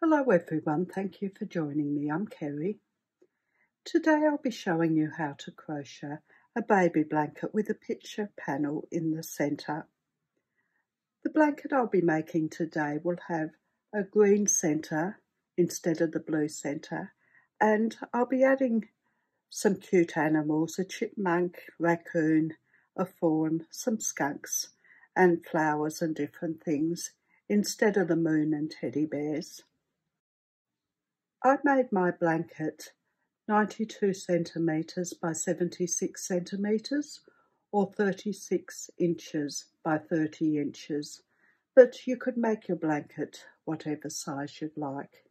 Hello everyone, thank you for joining me. I'm Kerri. Today I'll be showing you how to crochet a baby blanket with a picture panel in the centre. The blanket I'll be making today will have a green centre instead of the blue centre and I'll be adding some cute animals, a chipmunk, raccoon, a fawn, some skunks and flowers and different things instead of the moon and teddy bears. I made my blanket 92 centimetres by 76 centimetres or 36 inches by 30 inches, but you could make your blanket whatever size you'd like.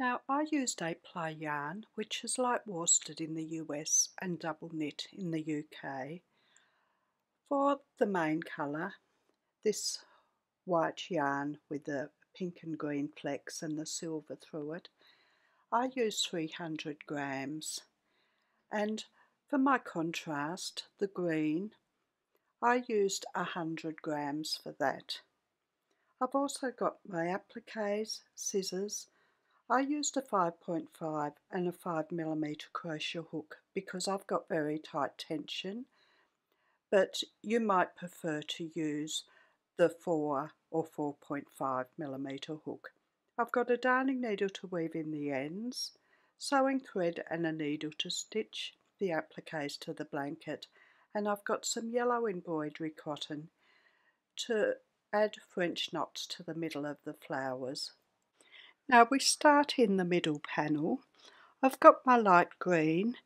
Now I used 8 ply yarn which is light worsted in the US and double knit in the UK. For the main colour, this white yarn with the pink and green flecks and the silver through it. I use 300 grams and for my contrast, the green, I used 100 grams for that. I've also got my appliques, scissors. I used a 5.5 and a 5mm crochet hook because I've got very tight tension, but you might prefer to use the 4 or 4.5 millimeter hook. I've got a darning needle to weave in the ends, sewing thread and a needle to stitch the appliques to the blanket and I've got some yellow embroidery cotton to add French knots to the middle of the flowers. Now we start in the middle panel. I've got my light green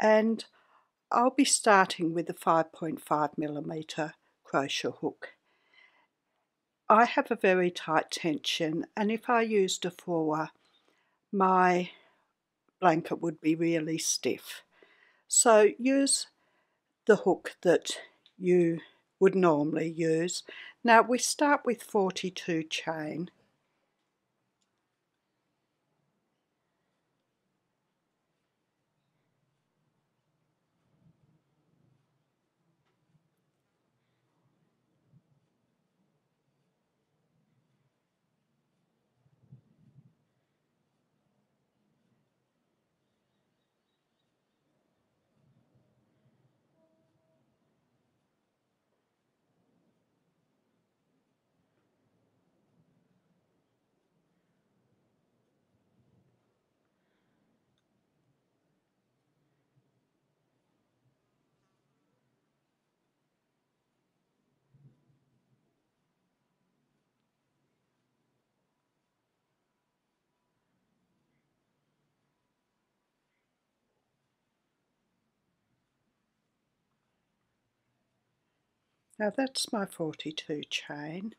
and I'll be starting with a 5.5 millimeter crochet hook. I have a very tight tension and if I used a four, my blanket would be really stiff. So use the hook that you would normally use. Now we start with 42 chain Now that's my 42 chain.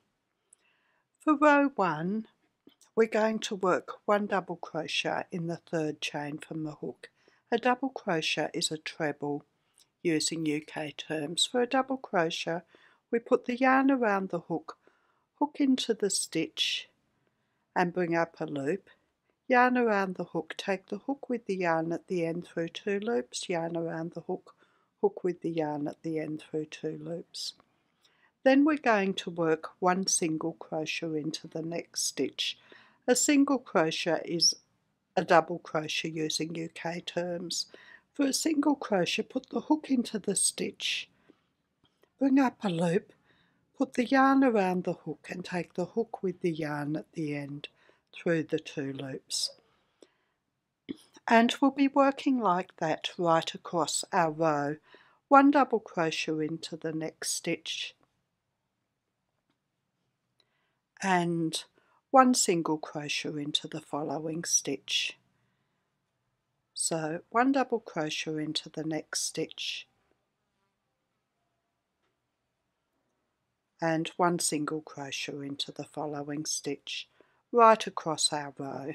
For row 1 we're going to work one double crochet in the third chain from the hook. A double crochet is a treble using UK terms. For a double crochet we put the yarn around the hook, hook into the stitch and bring up a loop. Yarn around the hook, take the hook with the yarn at the end through two loops, yarn around the hook, hook with the yarn at the end through two loops. Then we're going to work one single crochet into the next stitch. A single crochet is a double crochet using UK terms. For a single crochet, put the hook into the stitch, bring up a loop, put the yarn around the hook and take the hook with the yarn at the end through the two loops. And we'll be working like that right across our row. One double crochet into the next stitch, and one single crochet into the following stitch. So one double crochet into the next stitch and one single crochet into the following stitch right across our row.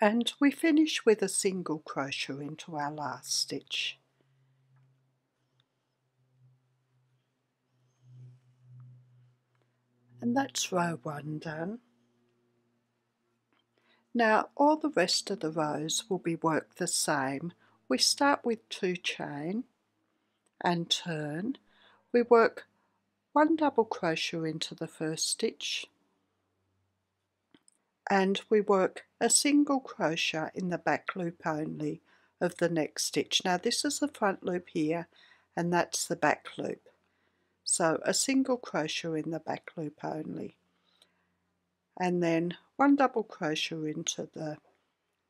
And we finish with a single crochet into our last stitch. And that's row 1 done. Now all the rest of the rows will be worked the same. We start with 2 chain and turn. We work one double crochet into the first stitch and we work a single crochet in the back loop only of the next stitch. Now this is the front loop here and that's the back loop. So a single crochet in the back loop only. And then one double crochet into the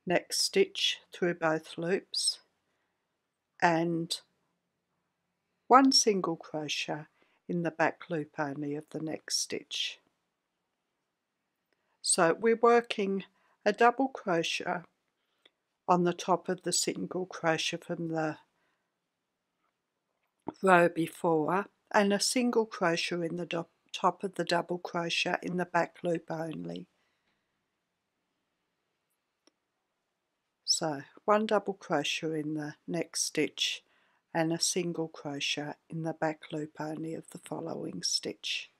next stitch through both loops and one single crochet in the back loop only of the next stitch. So we're working a double crochet on the top of the single crochet from the row before and a single crochet in the top of the double crochet in the back loop only. So one double crochet in the next stitch and a single crochet in the back loop only of the following stitch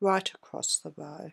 right across the row.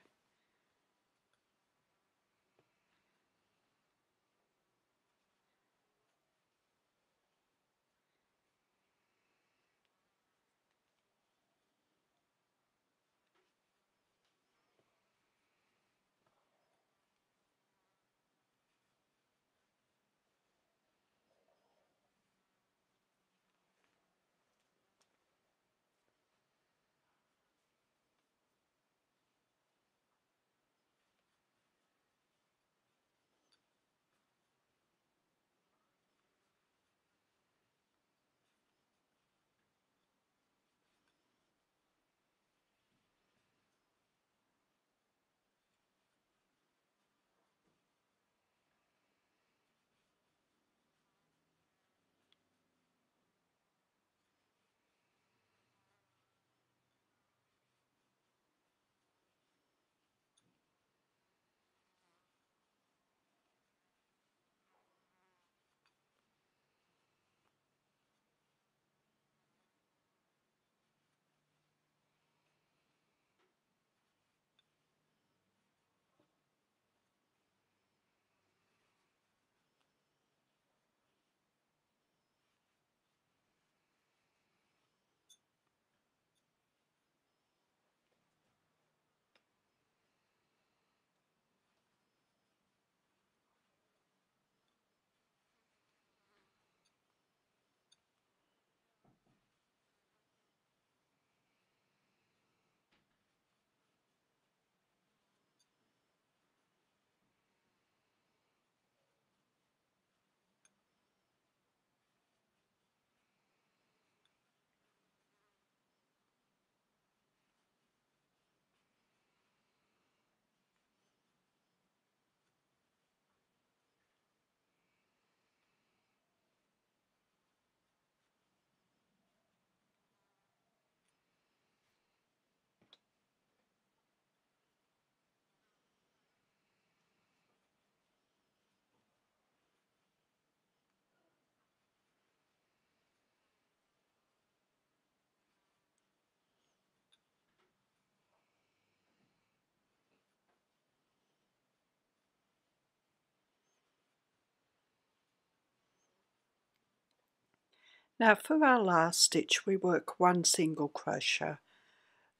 Now for our last stitch we work one single crochet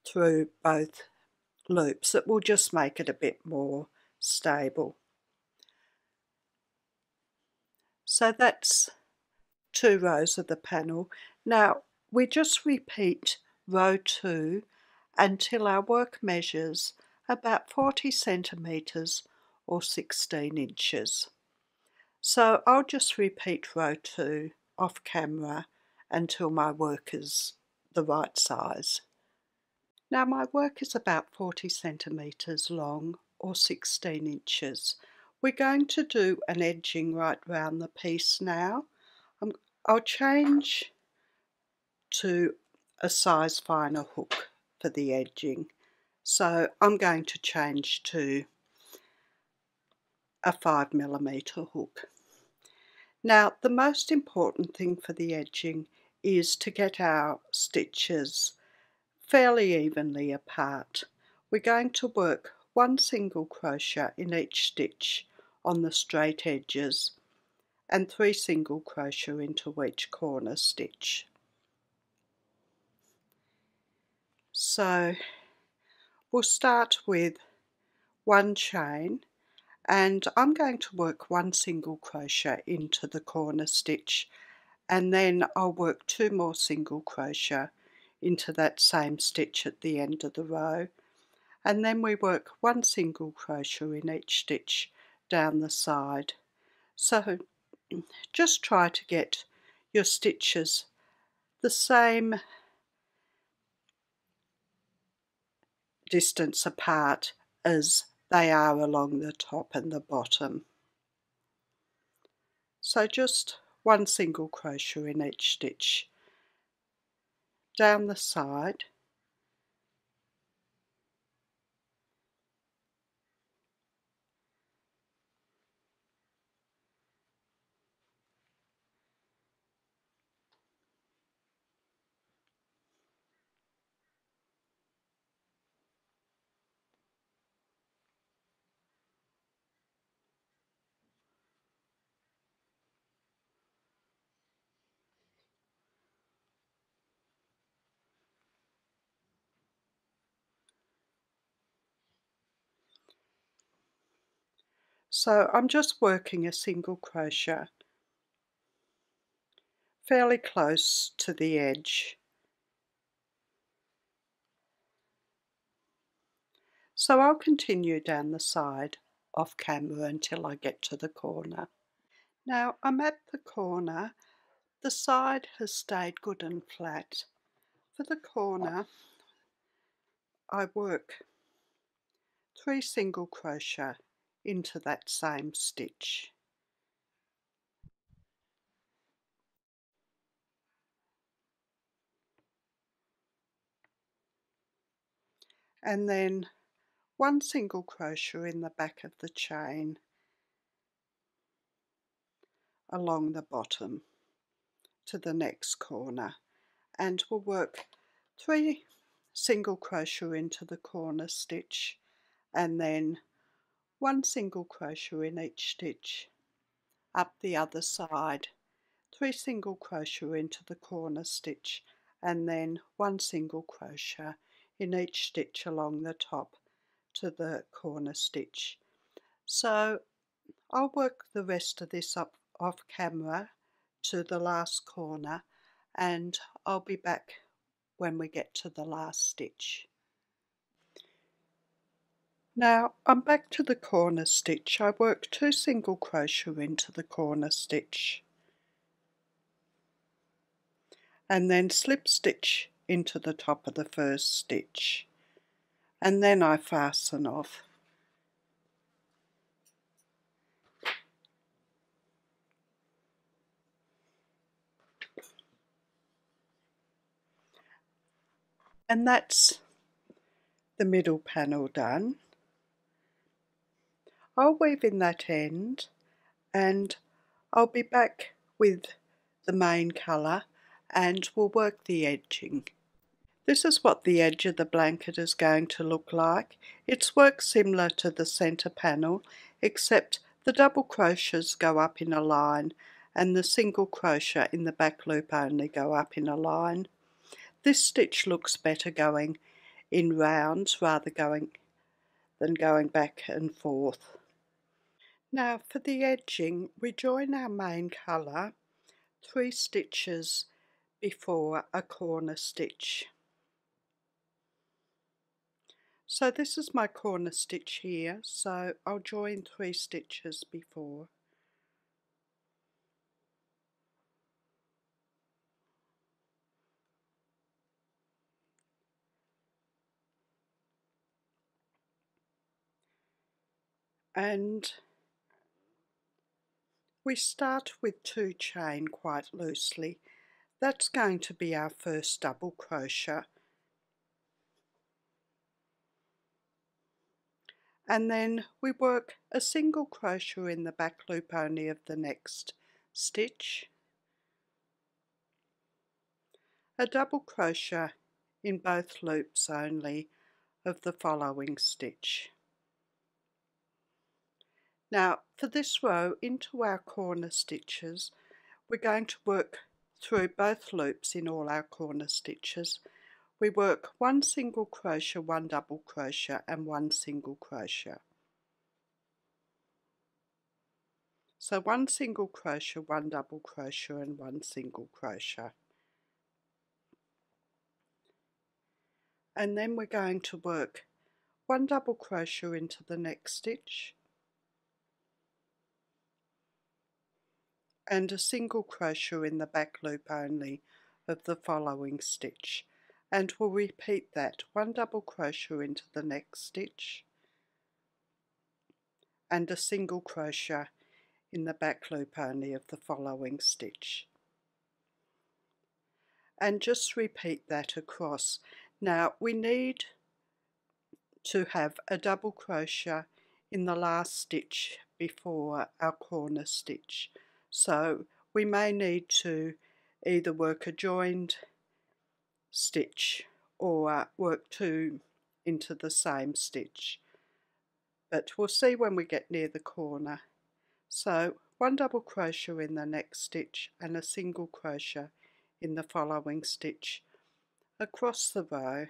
through both loops that will just make it a bit more stable. So that's two rows of the panel. Now we just repeat row 2 until our work measures about 40 centimetres or 16 inches. So I'll just repeat row 2 off camera until my work is the right size. Now my work is about 40 centimetres long or 16 inches. We're going to do an edging right round the piece now. Um, I'll change to a size finer hook for the edging. So I'm going to change to a 5 millimeter hook. Now the most important thing for the edging is to get our stitches fairly evenly apart. We're going to work one single crochet in each stitch on the straight edges and three single crochet into each corner stitch. So we'll start with one chain and I'm going to work one single crochet into the corner stitch and then I'll work two more single crochet into that same stitch at the end of the row. And then we work one single crochet in each stitch down the side. So just try to get your stitches the same distance apart as they are along the top and the bottom. So just one single crochet in each stitch down the side So I'm just working a single crochet fairly close to the edge. So I'll continue down the side off camera until I get to the corner. Now I'm at the corner. The side has stayed good and flat. For the corner I work three single crochet into that same stitch. And then one single crochet in the back of the chain along the bottom to the next corner and we'll work three single crochet into the corner stitch and then one single crochet in each stitch up the other side three single crochet into the corner stitch and then one single crochet in each stitch along the top to the corner stitch so I'll work the rest of this up off camera to the last corner and I'll be back when we get to the last stitch. Now I'm back to the corner stitch. I work two single crochet into the corner stitch and then slip stitch into the top of the first stitch and then I fasten off. And that's the middle panel done. I'll weave in that end and I'll be back with the main colour and we'll work the edging. This is what the edge of the blanket is going to look like. It's worked similar to the centre panel except the double crochets go up in a line and the single crochet in the back loop only go up in a line. This stitch looks better going in rounds rather going than going back and forth. Now for the edging, we join our main colour three stitches before a corner stitch. So this is my corner stitch here, so I'll join three stitches before. And we start with two chain quite loosely. That's going to be our first double crochet. and then we work a single crochet in the back loop only of the next stitch a double crochet in both loops only of the following stitch. Now for this row into our corner stitches we're going to work through both loops in all our corner stitches. We work one single crochet, one double crochet and one single crochet. So one single crochet, one double crochet and one single crochet. and then we're going to work one double crochet into the next stitch and a single crochet in the back loop only of the following stitch. And we'll repeat that one double crochet into the next stitch. And a single crochet in the back loop only of the following stitch. And just repeat that across. Now we need to have a double crochet in the last stitch before our corner stitch. So we may need to either work a joined stitch or work two into the same stitch. But we'll see when we get near the corner. So one double crochet in the next stitch and a single crochet in the following stitch across the bow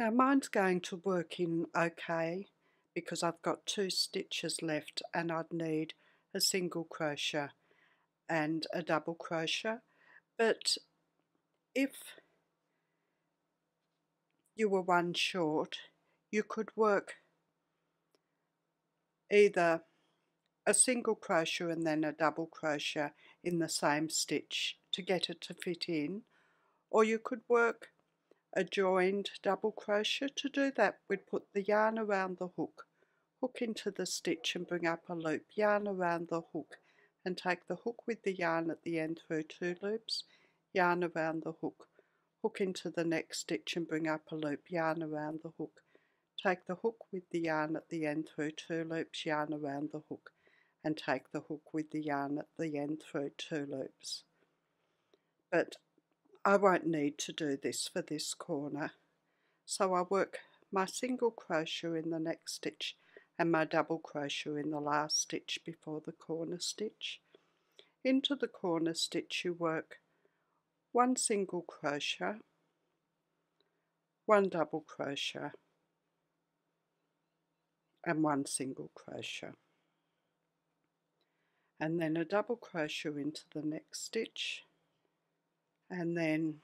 Now mine's going to work in okay because I've got two stitches left and I'd need a single crochet and a double crochet. But if you were one short you could work either a single crochet and then a double crochet in the same stitch to get it to fit in or you could work a joined double crochet. To do that we'd put the yarn around the hook, hook into the stitch and bring up a loop, yarn around the hook and take the hook with the yarn at the end through two loops, yarn around the hook, hook into the next stitch and bring up a loop, yarn around the hook, take the hook with the yarn at the end through two loops, yarn around the hook, and take the hook with the yarn at the end through two loops. But I won't need to do this for this corner. So I work my single crochet in the next stitch and my double crochet in the last stitch before the corner stitch. Into the corner stitch you work one single crochet, one double crochet and one single crochet and then a double crochet into the next stitch and then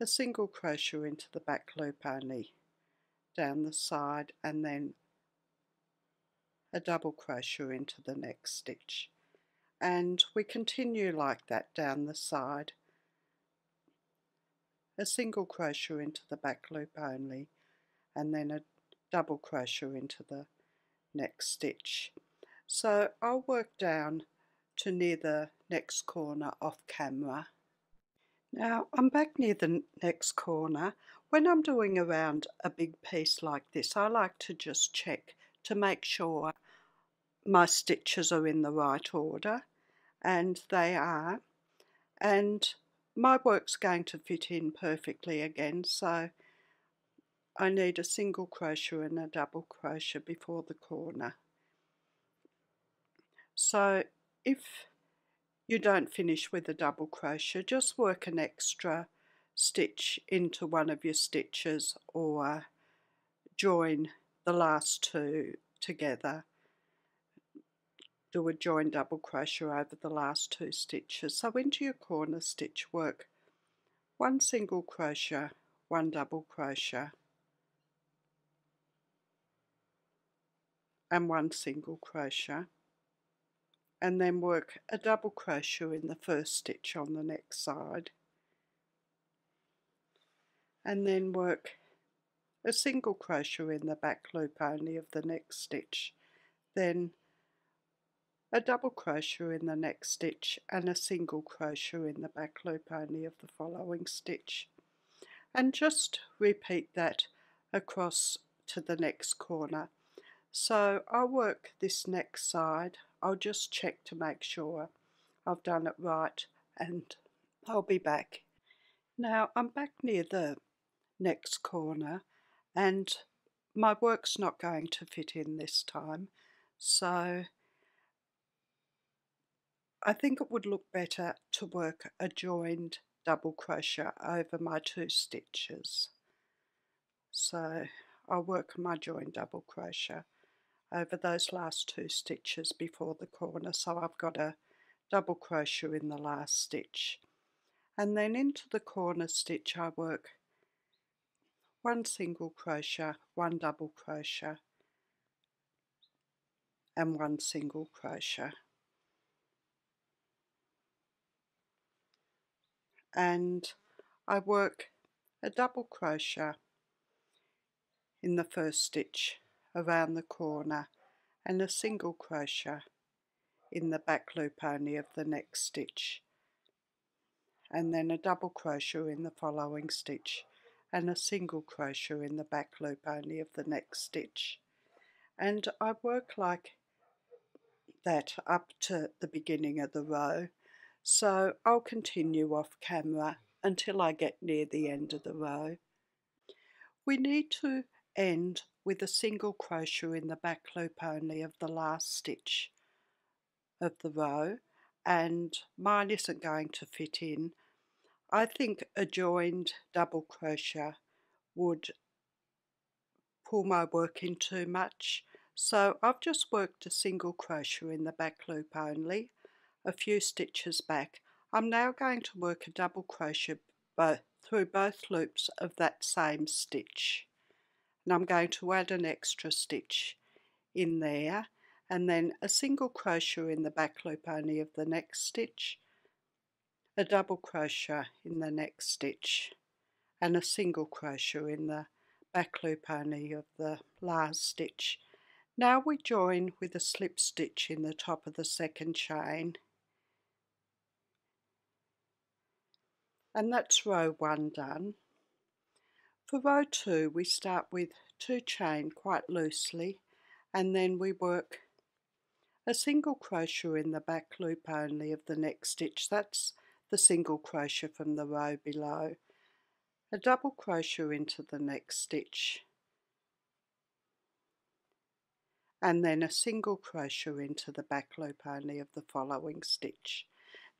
a single crochet into the back loop only down the side and then a double crochet into the next stitch. And we continue like that down the side. A single crochet into the back loop only and then a double crochet into the next stitch. So I'll work down to near the next corner off camera now I'm back near the next corner. When I'm doing around a big piece like this I like to just check to make sure my stitches are in the right order and they are. And my work's going to fit in perfectly again so I need a single crochet and a double crochet before the corner. So if you don't finish with a double crochet just work an extra stitch into one of your stitches or join the last two together. Do a join double crochet over the last two stitches. So into your corner stitch work one single crochet one double crochet and one single crochet and then work a double crochet in the first stitch on the next side. And then work a single crochet in the back loop only of the next stitch. Then a double crochet in the next stitch and a single crochet in the back loop only of the following stitch. And just repeat that across to the next corner so I'll work this next side. I'll just check to make sure I've done it right and I'll be back. Now I'm back near the next corner and my work's not going to fit in this time. So I think it would look better to work a joined double crochet over my two stitches. So I'll work my joined double crochet over those last two stitches before the corner. So I've got a double crochet in the last stitch. And then into the corner stitch I work one single crochet, one double crochet and one single crochet. and I work a double crochet in the first stitch around the corner and a single crochet in the back loop only of the next stitch. And then a double crochet in the following stitch and a single crochet in the back loop only of the next stitch. And I work like that up to the beginning of the row. So I'll continue off camera until I get near the end of the row. We need to end with a single crochet in the back loop only of the last stitch of the row and mine isn't going to fit in. I think a joined double crochet would pull my work in too much so I've just worked a single crochet in the back loop only a few stitches back. I'm now going to work a double crochet both, through both loops of that same stitch. And I'm going to add an extra stitch in there and then a single crochet in the back loop only of the next stitch, a double crochet in the next stitch and a single crochet in the back loop only of the last stitch. Now we join with a slip stitch in the top of the second chain and that's row 1 done. For row 2 we start with 2 chain quite loosely and then we work a single crochet in the back loop only of the next stitch. That's the single crochet from the row below. A double crochet into the next stitch. And then a single crochet into the back loop only of the following stitch.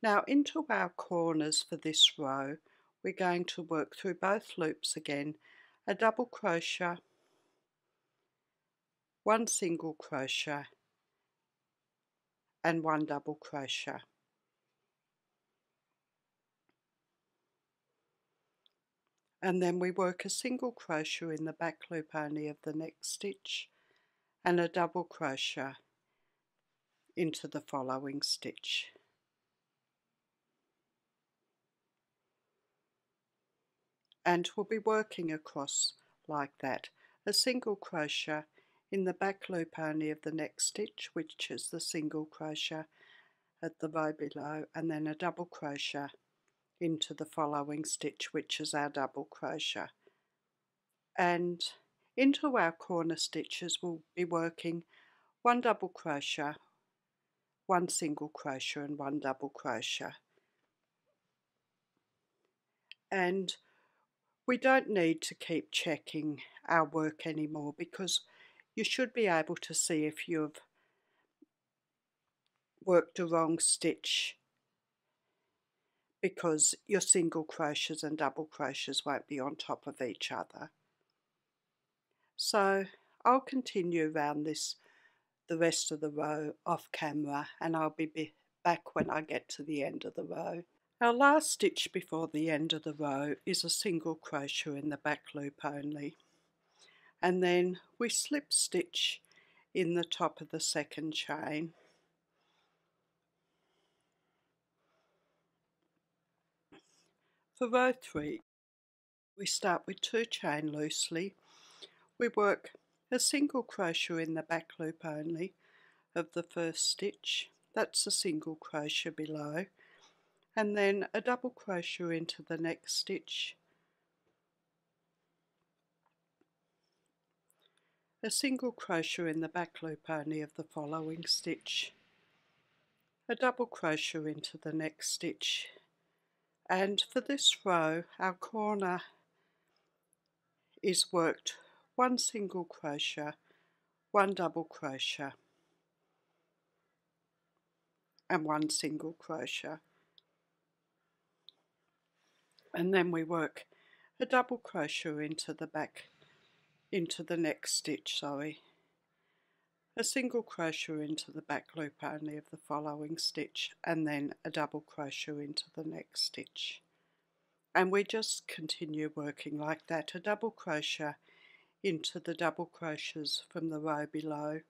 Now into our corners for this row we're going to work through both loops again. A double crochet. One single crochet. And one double crochet. And then we work a single crochet in the back loop only of the next stitch and a double crochet into the following stitch. And we'll be working across like that. A single crochet in the back loop only of the next stitch, which is the single crochet at the row below, and then a double crochet into the following stitch, which is our double crochet. And into our corner stitches we'll be working one double crochet, one single crochet and one double crochet. And we don't need to keep checking our work anymore because you should be able to see if you've worked a wrong stitch because your single crochets and double crochets won't be on top of each other. So I'll continue around this the rest of the row off camera and I'll be back when I get to the end of the row. Our last stitch before the end of the row is a single crochet in the back loop only. And then we slip stitch in the top of the second chain. For row 3 we start with 2 chain loosely. We work a single crochet in the back loop only of the first stitch. That's a single crochet below and then a double crochet into the next stitch. A single crochet in the back loop only of the following stitch. A double crochet into the next stitch. And for this row our corner is worked one single crochet, one double crochet and one single crochet and then we work a double crochet into the back into the next stitch sorry. A single crochet into the back loop only of the following stitch and then a double crochet into the next stitch. And we just continue working like that a double crochet into the double crochets from the row below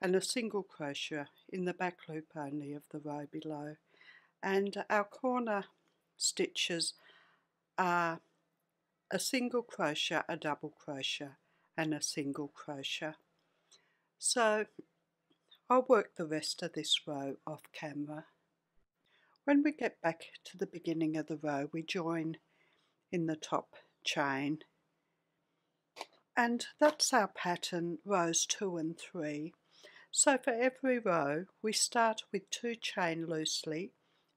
and a single crochet in the back loop only of the row below. And our corner stitches are a single crochet, a double crochet and a single crochet. So I'll work the rest of this row off camera. When we get back to the beginning of the row we join in the top chain and that's our pattern rows 2 and 3. So for every row we start with 2 chain loosely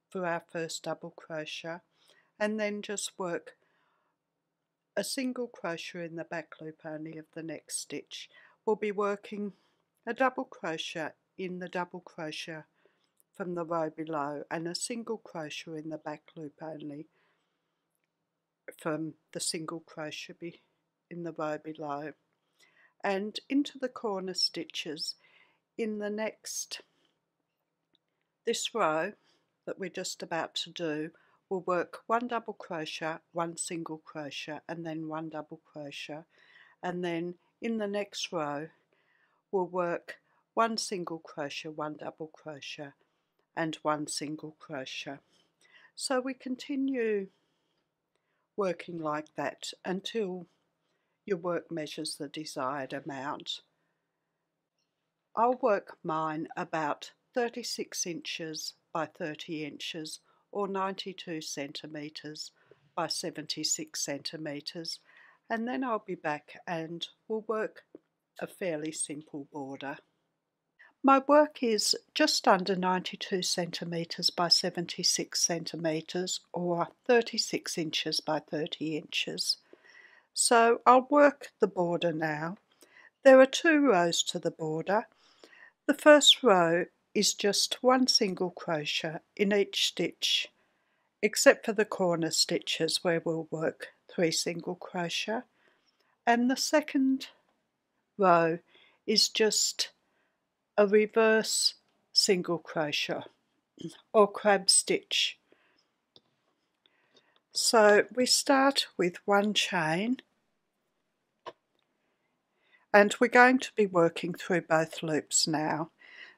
for our first double crochet and then just work a single crochet in the back loop only of the next stitch. We'll be working a double crochet in the double crochet from the row below and a single crochet in the back loop only from the single crochet in the row below and into the corner stitches in the next this row that we're just about to do we'll work one double crochet one single crochet and then one double crochet. And then in the next row we'll work one single crochet one double crochet and one single crochet. So we continue working like that until your work measures the desired amount. I'll work mine about 36 inches by 30 inches or 92 centimetres by 76 centimetres and then I'll be back and we'll work a fairly simple border. My work is just under 92 centimetres by 76 centimetres or 36 inches by 30 inches. So I'll work the border now. There are two rows to the border. The first row is just one single crochet in each stitch except for the corner stitches where we'll work three single crochet and the second row is just a reverse single crochet or crab stitch. So we start with one chain and we're going to be working through both loops now.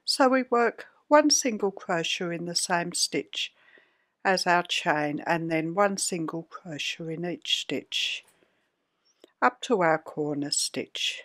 So we work one single crochet in the same stitch as our chain and then one single crochet in each stitch up to our corner stitch.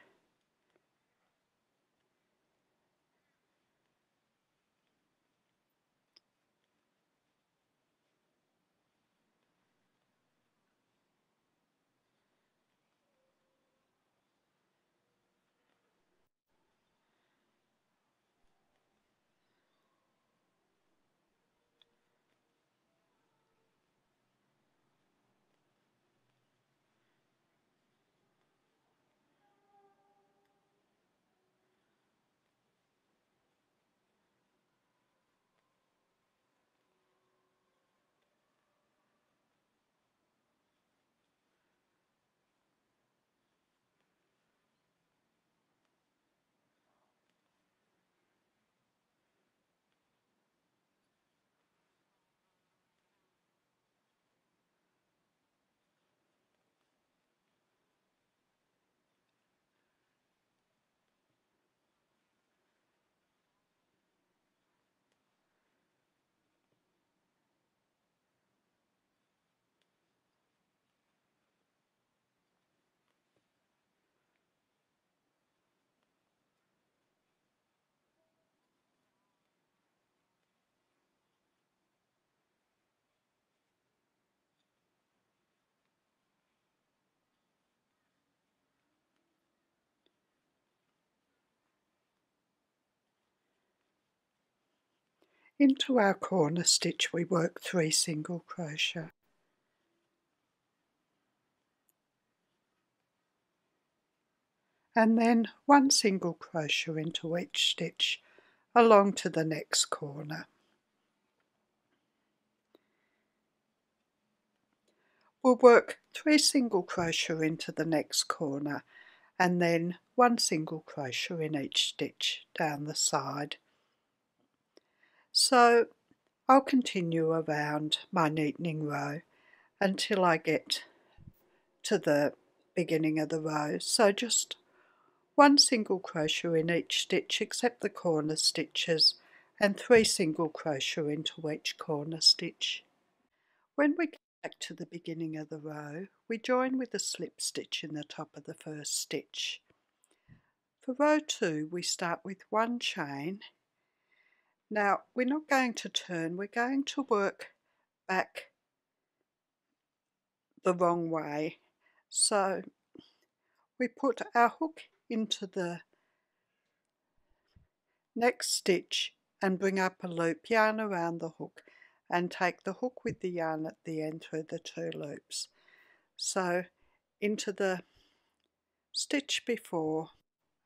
Into our corner stitch we work three single crochet. And then one single crochet into each stitch along to the next corner. We'll work three single crochet into the next corner and then one single crochet in each stitch down the side. So I'll continue around my neatening row until I get to the beginning of the row. So just one single crochet in each stitch except the corner stitches and three single crochet into each corner stitch. When we get back to the beginning of the row, we join with a slip stitch in the top of the first stitch. For row 2 we start with one chain now we're not going to turn, we're going to work back the wrong way. So we put our hook into the next stitch and bring up a loop, yarn around the hook and take the hook with the yarn at the end through the two loops. So into the stitch before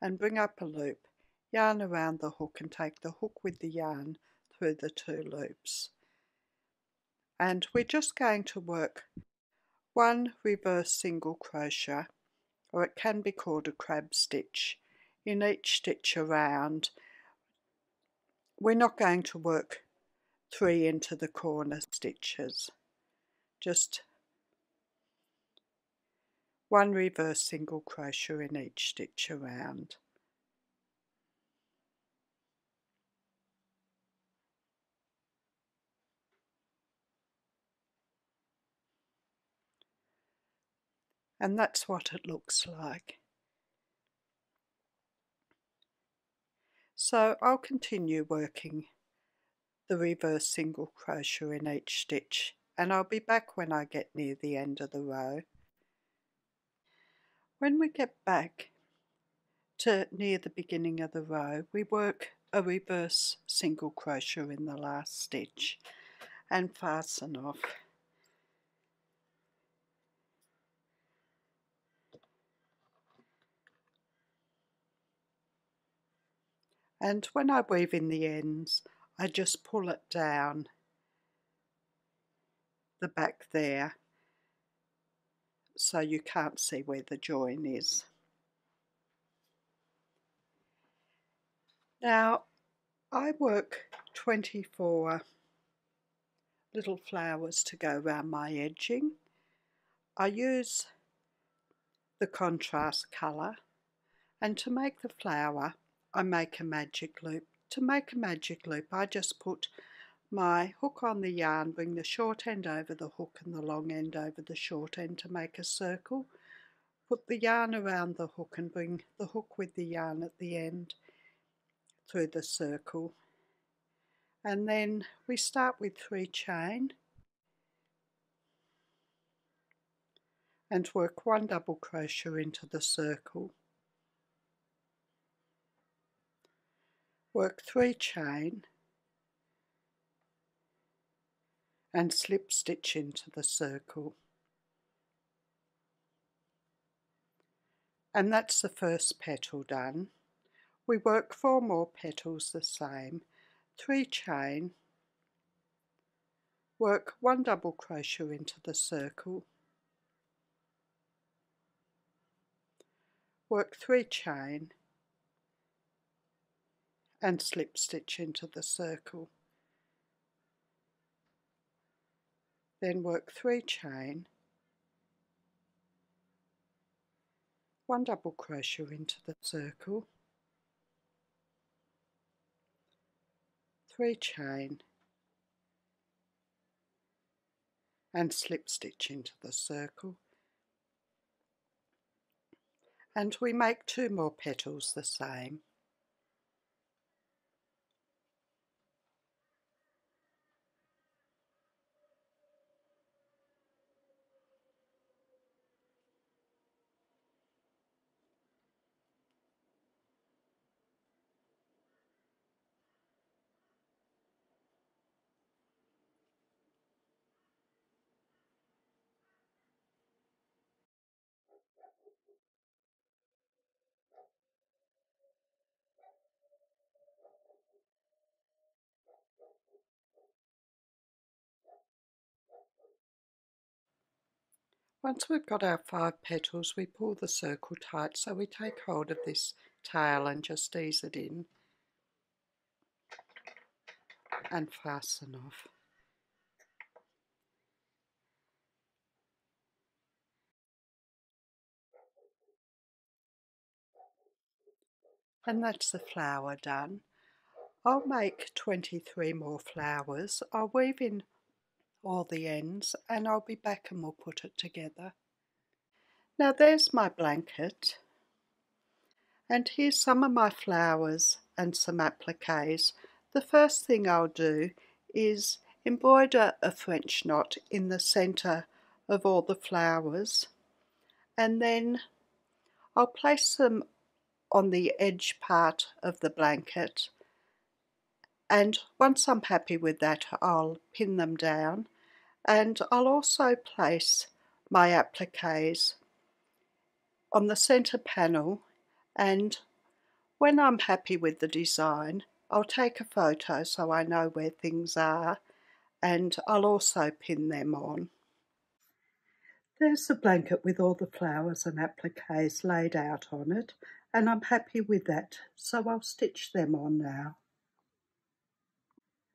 and bring up a loop yarn around the hook and take the hook with the yarn through the two loops. And we're just going to work one reverse single crochet, or it can be called a crab stitch, in each stitch around. We're not going to work three into the corner stitches, just one reverse single crochet in each stitch around. And that's what it looks like. So I'll continue working the reverse single crochet in each stitch and I'll be back when I get near the end of the row. When we get back to near the beginning of the row we work a reverse single crochet in the last stitch and fasten off. And when I weave in the ends, I just pull it down the back there so you can't see where the join is. Now I work 24 little flowers to go around my edging. I use the contrast colour and to make the flower I make a magic loop. To make a magic loop I just put my hook on the yarn, bring the short end over the hook and the long end over the short end to make a circle. Put the yarn around the hook and bring the hook with the yarn at the end through the circle. And then we start with three chain and work one double crochet into the circle. Work three chain and slip stitch into the circle. And that's the first petal done. We work four more petals the same, three chain, work one double crochet into the circle, work three chain and slip stitch into the circle. then work three chain. One double crochet into the circle. Three chain. And slip stitch into the circle. And we make two more petals the same Once we've got our five petals, we pull the circle tight. So we take hold of this tail and just ease it in and fasten off. And that's the flower done. I'll make 23 more flowers. I'll weave in all the ends and I'll be back and we'll put it together. Now there's my blanket and here's some of my flowers and some appliques. The first thing I'll do is embroider a French knot in the centre of all the flowers and then I'll place them on the edge part of the blanket and once I'm happy with that I'll pin them down and I'll also place my appliques on the center panel and when I'm happy with the design I'll take a photo so I know where things are and I'll also pin them on. There's the blanket with all the flowers and appliques laid out on it and I'm happy with that so I'll stitch them on now.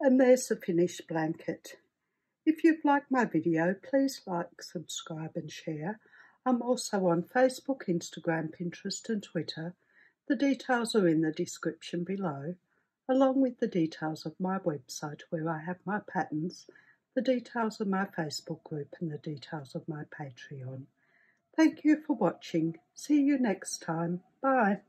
And there's the finished blanket. If you've liked my video, please like, subscribe and share. I'm also on Facebook, Instagram, Pinterest and Twitter. The details are in the description below, along with the details of my website where I have my patterns, the details of my Facebook group and the details of my Patreon. Thank you for watching. See you next time. Bye.